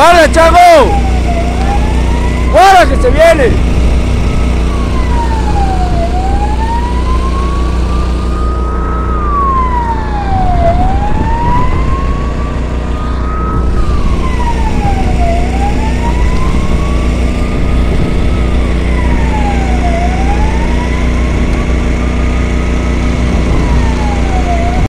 ¡Guarda, chavo, ¡Guarda que se viene!